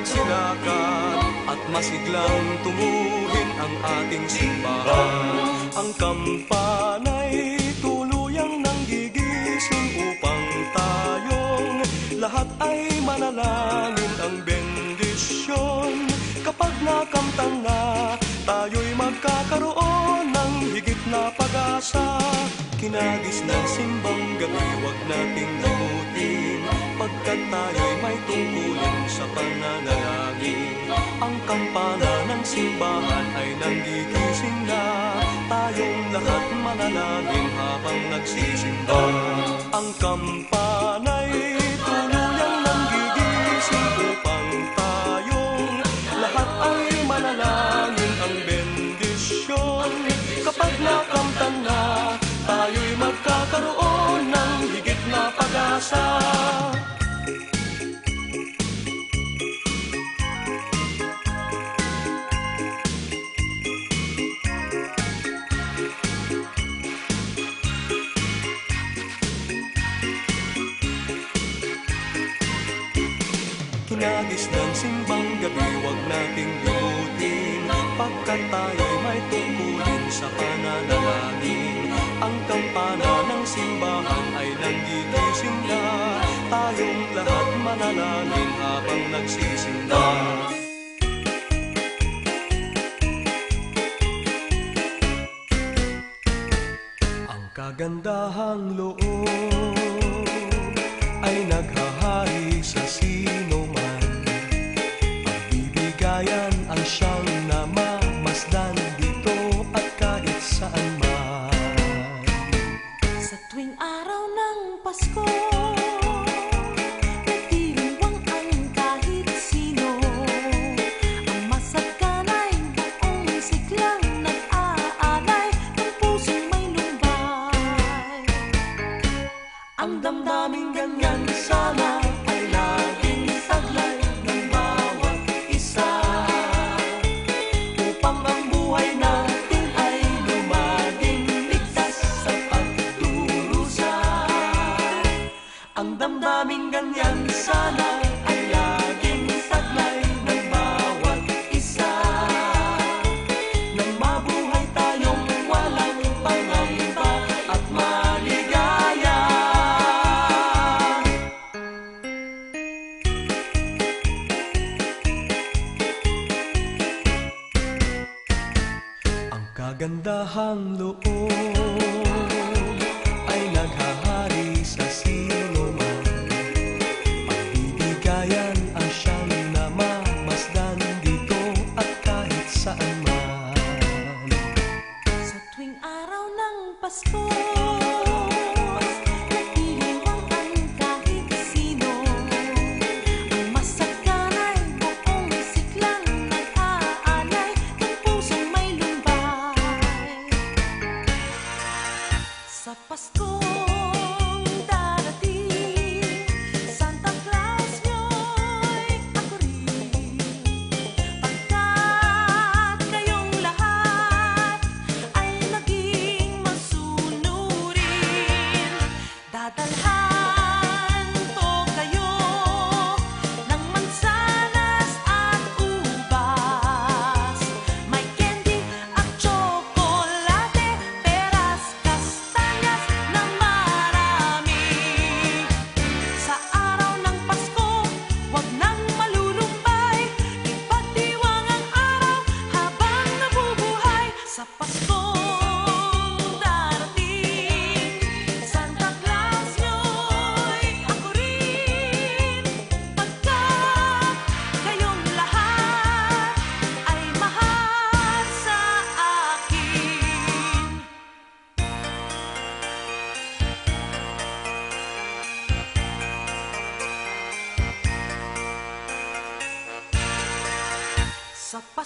ang sidakan At masiglang tumuhin ang ating simbahan. Ang kampanay tuluyang nanggigising upang tayong Lahat ay manalangin ang bendisyon. Kapag nakamtan na tayo'y magkakaroon ng higit na pag-asa. Kinagis ng simbang gabi, huwag nating lahutin Pagkat tayo'y may tungkulin sa pananalangin Ang kampana ng simbahan ay nanggigising na. Tayong lahat manalangin habang nagsisimba. Ang kampana Hinagis ng simbang gabi, huwag nating limutin Pagkat tayo'y may tungkulin sa pananalangin. Ang kampana ng simbahan ay nangigising na. Tayong lahat manalangin habang nagsisimba Ang kagandahang loob ay naghahari sa simbahan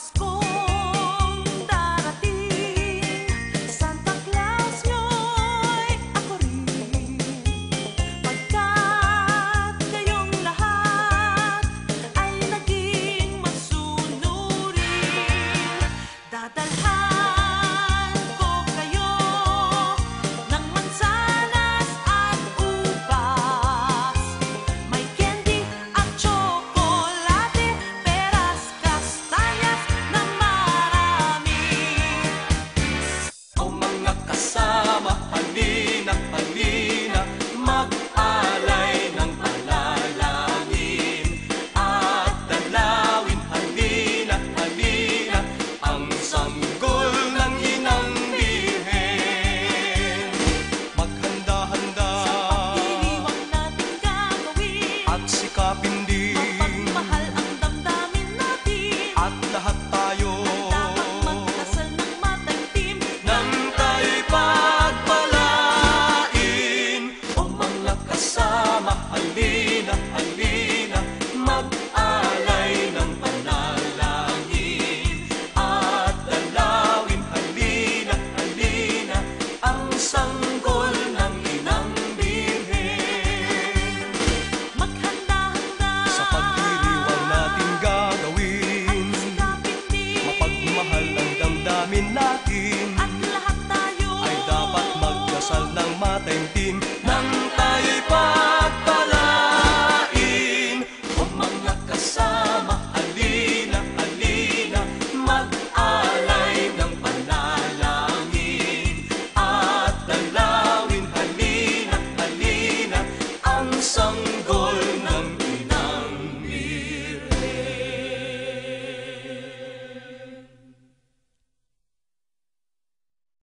school.